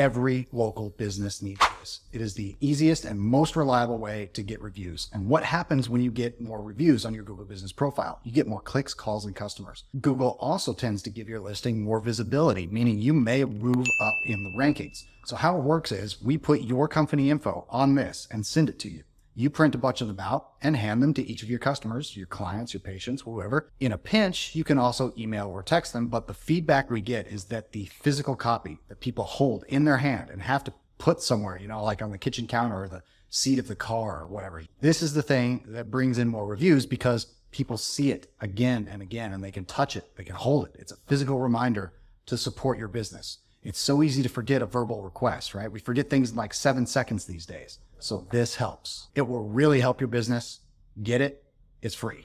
Every local business needs this. It is the easiest and most reliable way to get reviews. And what happens when you get more reviews on your Google business profile? You get more clicks, calls, and customers. Google also tends to give your listing more visibility, meaning you may move up in the rankings. So how it works is we put your company info on this and send it to you. You print a bunch of them out and hand them to each of your customers, your clients, your patients, whoever. In a pinch, you can also email or text them, but the feedback we get is that the physical copy that people hold in their hand and have to put somewhere, you know, like on the kitchen counter or the seat of the car or whatever. This is the thing that brings in more reviews because people see it again and again and they can touch it, they can hold it. It's a physical reminder to support your business. It's so easy to forget a verbal request, right? We forget things in like seven seconds these days. So this helps. It will really help your business. Get it. It's free.